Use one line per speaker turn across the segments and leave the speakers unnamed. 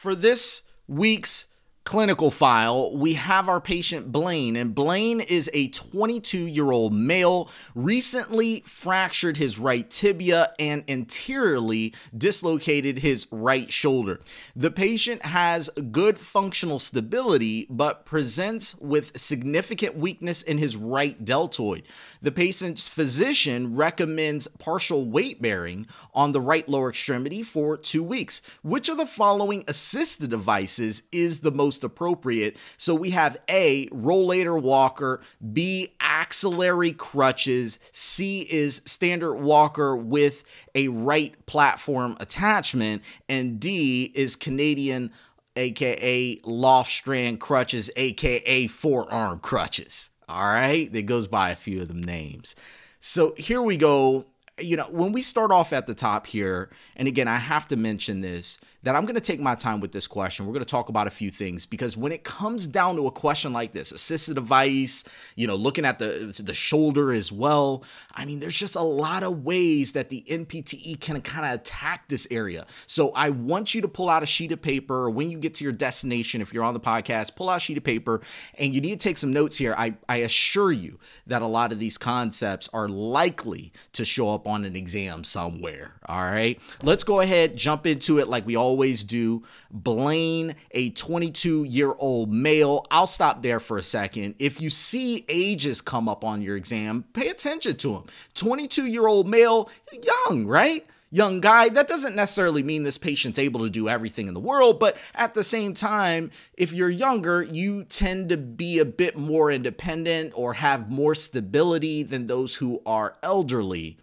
For this week's clinical file, we have our patient Blaine, and Blaine is a 22 year old male, recently fractured his right tibia and anteriorly dislocated his right shoulder. The patient has good functional stability but presents with significant weakness in his right deltoid. The patient's physician recommends partial weight bearing on the right lower extremity for two weeks. Which of the following assisted devices is the most appropriate. So we have A, rollator walker, B, axillary crutches, C is standard walker with a right platform attachment, and D is Canadian aka loft strand crutches, aka forearm crutches. All right, that goes by a few of them names. So here we go. You know, when we start off at the top here, and again, I have to mention this that I'm going to take my time with this question. We're going to talk about a few things because when it comes down to a question like this, assisted device, you know, looking at the the shoulder as well, I mean, there's just a lot of ways that the NPTE can kind of attack this area. So I want you to pull out a sheet of paper when you get to your destination, if you're on the podcast, pull out a sheet of paper and you need to take some notes here. I, I assure you that a lot of these concepts are likely to show up on an exam somewhere. All right. Let's go ahead, jump into it like we always do. Blaine, a 22 year old male. I'll stop there for a second. If you see ages come up on your exam, pay attention to him. 22 year old male, young, right? young guy. That doesn't necessarily mean this patient's able to do everything in the world, but at the same time, if you're younger, you tend to be a bit more independent or have more stability than those who are elderly.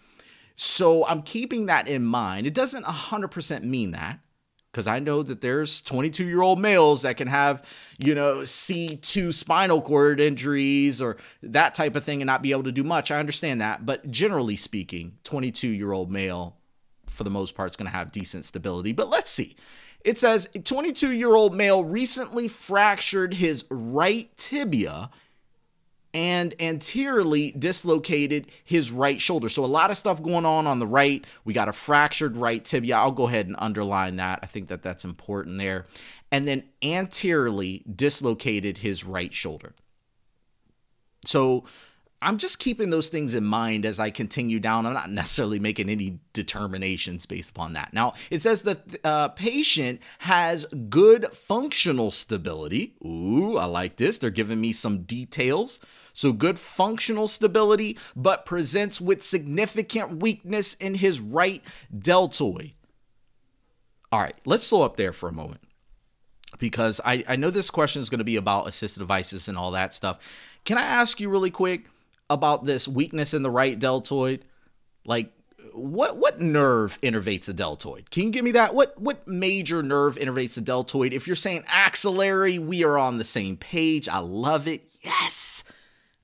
So I'm keeping that in mind. It doesn't 100% mean that because I know that there's 22 year old males that can have, you know, C2 spinal cord injuries or that type of thing and not be able to do much. I understand that. But generally speaking, 22 year old male, for the most part, is going to have decent stability. But let's see. It says 22 year old male recently fractured his right tibia and anteriorly dislocated his right shoulder. So a lot of stuff going on on the right. We got a fractured right tibia. I'll go ahead and underline that. I think that that's important there. And then anteriorly dislocated his right shoulder. So I'm just keeping those things in mind as I continue down. I'm not necessarily making any determinations based upon that. Now, it says that the uh, patient has good functional stability. Ooh, I like this. They're giving me some details. So, good functional stability, but presents with significant weakness in his right deltoid. All right, let's slow up there for a moment because I, I know this question is going to be about assistive devices and all that stuff. Can I ask you really quick? About this weakness in the right deltoid? Like what what nerve innervates the deltoid? Can you give me that? What what major nerve innervates the deltoid? If you're saying axillary, we are on the same page. I love it. Yes.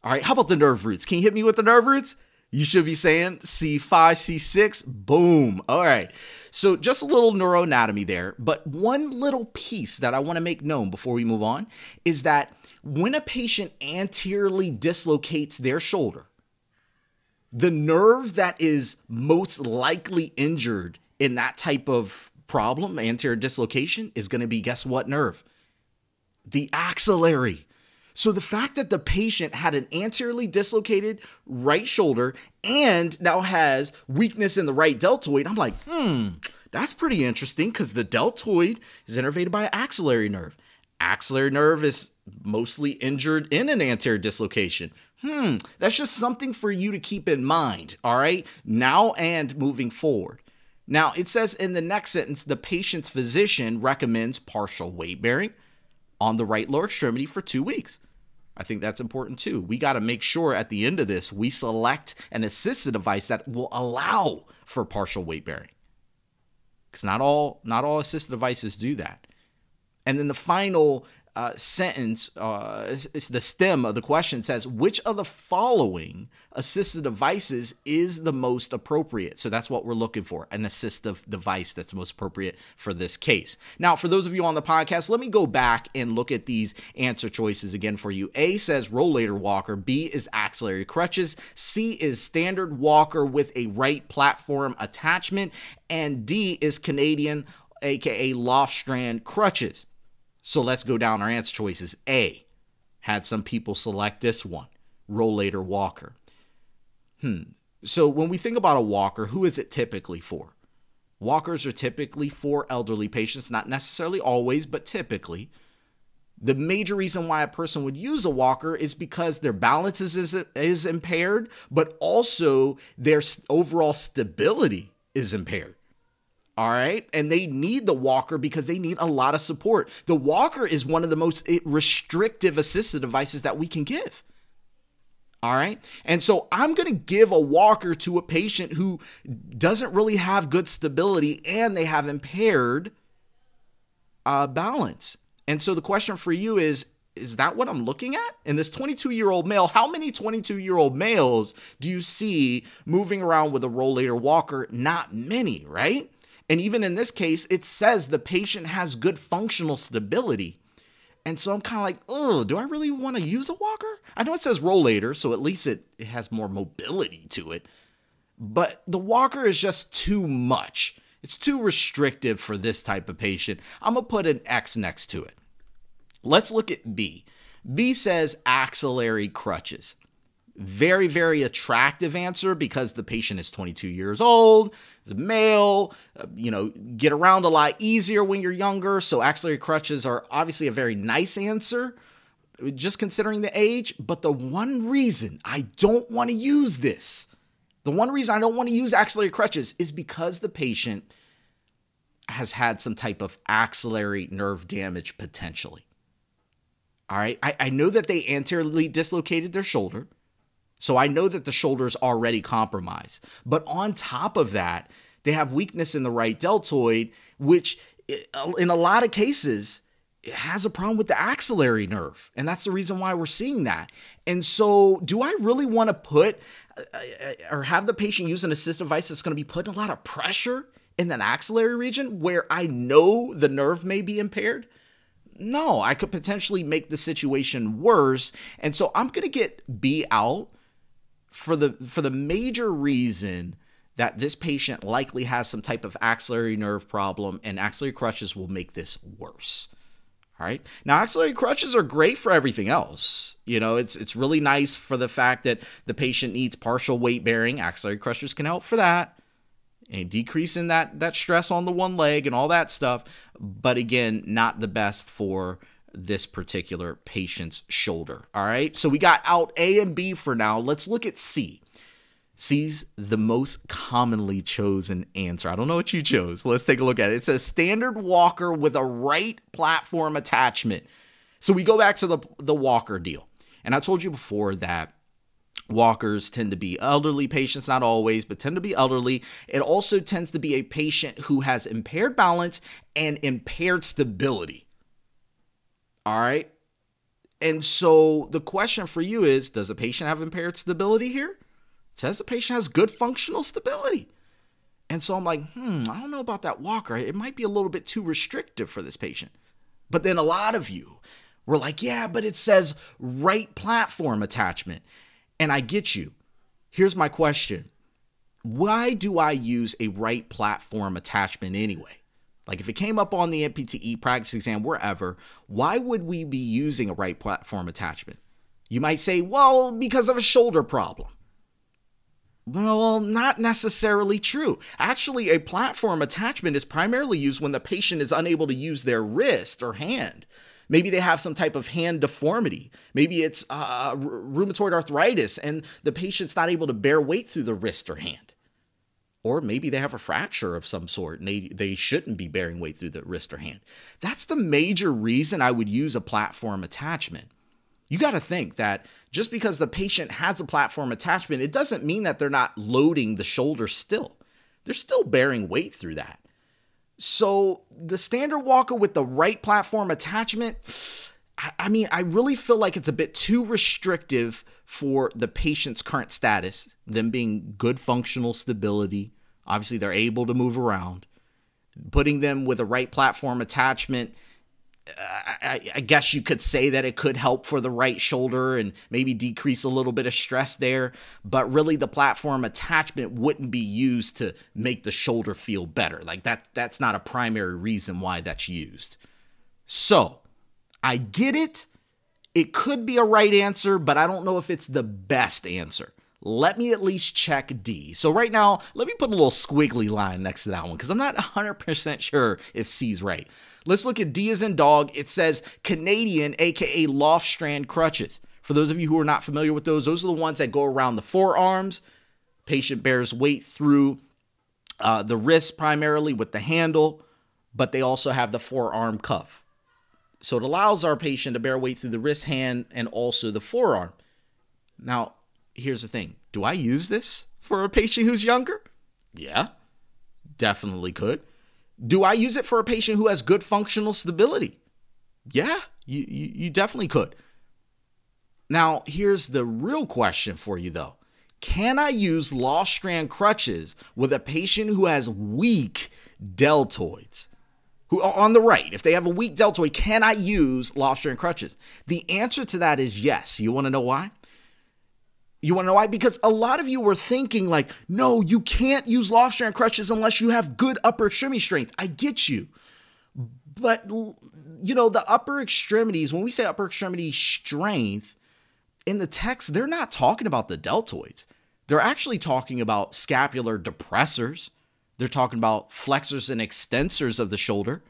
All right, how about the nerve roots? Can you hit me with the nerve roots? You should be saying C5, C6, boom. All right. So just a little neuroanatomy there, but one little piece that I want to make known before we move on is that when a patient anteriorly dislocates their shoulder, the nerve that is most likely injured in that type of problem, anterior dislocation, is going to be guess what nerve? The axillary. So the fact that the patient had an anteriorly dislocated right shoulder and now has weakness in the right deltoid, I'm like, hmm, that's pretty interesting because the deltoid is innervated by an axillary nerve. Axillary nerve is mostly injured in an anterior dislocation. Hmm, that's just something for you to keep in mind, all right? Now and moving forward. Now, it says in the next sentence the patient's physician recommends partial weight bearing on the right lower extremity for two weeks. I think that's important too. We got to make sure at the end of this we select an assisted device that will allow for partial weight bearing. Cuz not all not all assisted devices do that. And then the final uh, sentence, uh, it's the stem of the question says, which of the following assistive devices is the most appropriate? So that's what we're looking for an assistive device that's most appropriate for this case. Now, for those of you on the podcast, let me go back and look at these answer choices again for you. A says rollator walker, B is axillary crutches, C is standard walker with a right platform attachment, and D is Canadian aka loft strand crutches. So let's go down our answer choices. A, had some people select this one, rollator walker. Hmm. So when we think about a walker, who is it typically for? Walkers are typically for elderly patients, not necessarily always, but typically. The major reason why a person would use a walker is because their balance is, is, is impaired, but also their overall stability is impaired. All right. And they need the walker because they need a lot of support. The walker is one of the most eh, restrictive assistive devices that we can give. All right. And so I'm going to give a walker to a patient who doesn't really have good stability and they have impaired uh, balance. And so the question for you is is that what I'm looking at? In this 22 year old male, how many 22 year old males do you see moving around with a rollator walker? Not many, right? And even in this case, it says the patient has good functional stability. And so I'm kind of like, oh, do I really want to use a walker? I know it says rollator, so at least it, it has more mobility to it. But the walker is just too much. It's too restrictive for this type of patient. I'm going to put an X next to it. Let's look at B. B says axillary crutches. Very, very attractive answer because the patient is 22 years old, is a male, uh, you know, get around a lot easier when you're younger. So axillary crutches are obviously a very nice answer, just considering the age. But the one reason I don't want to use this the one reason I don't want to use axillary crutches is because the patient has had some type of axillary nerve damage potentially. All right. I, I know that they anteriorly dislocated their shoulder. So I know that the shoulder's already compromised. But on top of that, they have weakness in the right deltoid, which in a lot of cases has a problem with the axillary nerve. And that's the reason why we're seeing that. And so, do I really want to put uh, uh, or have the patient use an assist device that's going to be putting a lot of pressure in that axillary region where I know the nerve may be impaired? No, I could potentially make the situation worse. And so, I'm going to get B out for the for the major reason that this patient likely has some type of axillary nerve problem and axillary crutches will make this worse. All right. Now, axillary crutches are great for everything else. You know, it's it's really nice for the fact that the patient needs partial weight bearing. Axillary crutches can help for that and decreasing that that stress on the one leg and all that stuff. But again, not the best for this particular patient's shoulder. All right. So we got out A and B for now. Let's look at C. C's the most commonly chosen answer. I don't know what you chose. Let's take a look at it. It says standard walker with a right platform attachment. So we go back to the the walker deal. And I told you before that walkers tend to be elderly patients, not always, but tend to be elderly. It also tends to be a patient who has impaired balance and impaired stability. All right. And so the question for you is Does the patient have impaired stability here? It says the patient has good functional stability. And so I'm like, hmm, I don't know about that walker. It might be a little bit too restrictive for this patient. But then a lot of you were like, yeah, but it says right platform attachment. And I get you. Here's my question Why do I use a right platform attachment anyway? Like if it came up on the NPTE practice exam, wherever, why would we be using a right platform attachment? You might say, well, because of a shoulder problem. Well, not necessarily true. Actually, a platform attachment is primarily used when the patient is unable to use their wrist or hand. Maybe they have some type of hand deformity. Maybe it's uh, rheumatoid arthritis and the patient's not able to bear weight through the wrist or hand. Or maybe they have a fracture of some sort and they, they shouldn't be bearing weight through the wrist or hand. That's the major reason I would use a platform attachment. You got to think that just because the patient has a platform attachment, it doesn't mean that they're not loading the shoulder still. They're still bearing weight through that. So the standard walker with the right platform attachment, I mean, I really feel like it's a bit too restrictive for the patient's current status, them being good functional stability. Obviously, they're able to move around. Putting them with a right platform attachment I, I, guess you could say that it could help for the right shoulder and maybe decrease a little bit of stress there. But really, the platform attachment wouldn't be used to make the shoulder feel better. Like that, that's not a primary reason why that's used. So I get it. It could be a right answer, but I don't know if it's the best answer let me at least check D. So right now, let me put a little squiggly line next to that one because I'm not 100% sure if C's right. Let's look at D as in dog. It says Canadian, aka Loft Strand crutches. For those of you who are not familiar with those, those are the ones that go around the forearms. Patient bears weight through uh, the wrist primarily with the handle, but they also have the forearm cuff. So it allows our patient to bear weight through the wrist, hand, and also the forearm. Now, here's the thing do I use this for a patient who's younger? Yeah, definitely could. Do I use it for a patient who has good functional stability? Yeah, you, you, you definitely could. Now, here's the real question for you though. Can I use loft strand crutches with a patient who has weak deltoids? Who on the right, if they have a weak deltoid, can I use loft strand crutches? The answer to that is yes. You want to know why? You want to know why? Because a lot of you were thinking, like, no, you can't use loft strand crutches unless you have good upper extremity strength. I get you. But, you know, the upper extremities, when we say upper extremity strength, in the text, they're not talking about the deltoids. They're actually talking about scapular depressors. They're talking about flexors and extensors of the shoulder,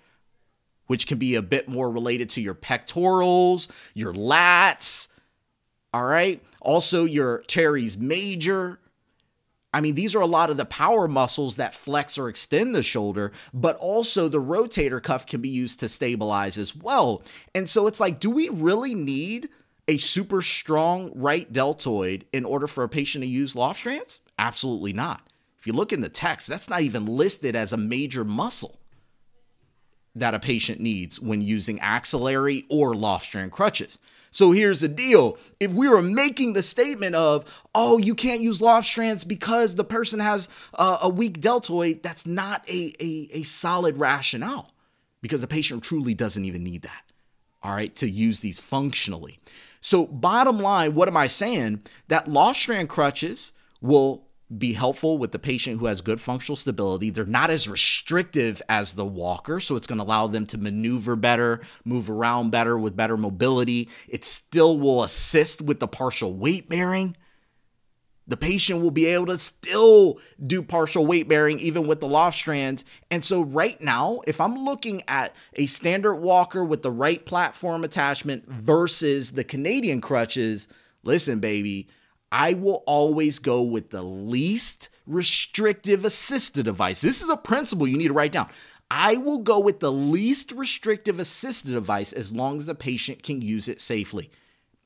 which can be a bit more related to your pectorals, your lats, all right. Also, your teres major. I mean, these are a lot of the power muscles that flex or extend the shoulder, but also the rotator cuff can be used to stabilize as well. And so it's like, do we really need a super strong right deltoid in order for a patient to use loft strands? Absolutely not. If you look in the text, that's not even listed as a major muscle that a patient needs when using axillary or loft strand crutches. So here's the deal. If we were making the statement of, oh, you can't use loft strands because the person has uh, a weak deltoid, that's not a, a, a solid rationale because the patient truly doesn't even need that, all right, to use these functionally. So, bottom line, what am I saying? That loft strand crutches will be helpful with the patient who has good functional stability. They're not as restrictive as the walker, so it's going to allow them to maneuver better, move around better with better mobility. It still will assist with the partial weight bearing. The patient will be able to still do partial weight bearing even with the loft strands. And so, right now, if I'm looking at a standard walker with the right platform attachment versus the Canadian crutches, listen, baby, I will always go with the least restrictive assisted device. This is a principle you need to write down. I will go with the least restrictive assisted device as long as the patient can use it safely.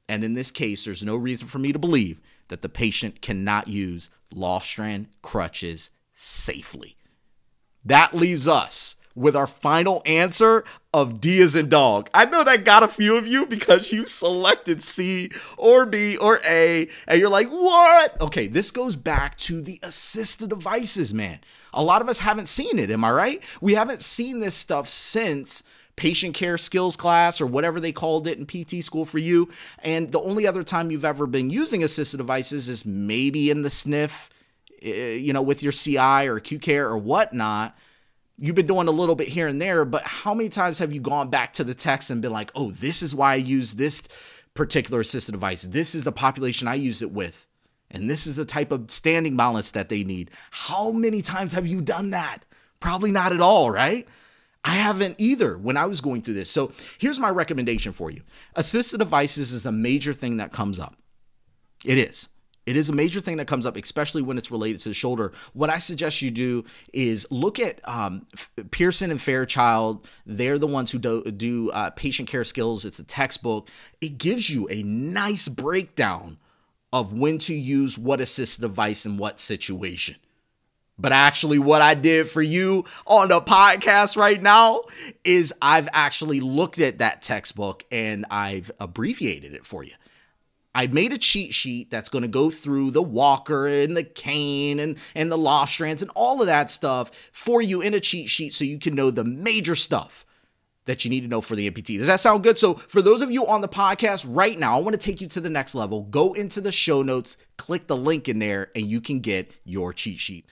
And in this case, there's no reason for me to believe that the patient cannot use loft strand crutches safely. That leaves us with our final answer of D as in dog. I know that got a few of you because you selected C or B or A, and you're like, what? Okay, this goes back to the assisted devices, man. A lot of us haven't seen it, am I right? We haven't seen this stuff since patient care skills class or whatever they called it in PT school for you. And the only other time you've ever been using assisted devices is maybe in the SNF, eh, you know, with your CI or acute care or whatnot you've been doing a little bit here and there, but how many times have you gone back to the text and been like, oh, this is why I use this particular assistive device? This is the population I use it with. And this is the type of standing balance that they need. How many times have you done that? Probably not at all, right? I haven't either when I was going through this. So here's my recommendation for you assistive devices is a major thing that comes up. It is. It is a major thing that comes up, especially when it's related to the shoulder. What I suggest you do is look at um, Pierson and Fairchild. They're the ones who do, do uh, patient care skills. It's a textbook. It gives you a nice breakdown of when to use what assist device in what situation. But actually, what I did for you on the podcast right now is I've actually looked at that textbook and I've abbreviated it for you. I made a cheat sheet that's going to go through the walker and the cane and, and the loft strands and all of that stuff for you in a cheat sheet so you can know the major stuff that you need to know for the MPT. Does that sound good? So, for those of you on the podcast right now, I want to take you to the next level. Go into the show notes, click the link in there, and you can get your cheat sheet.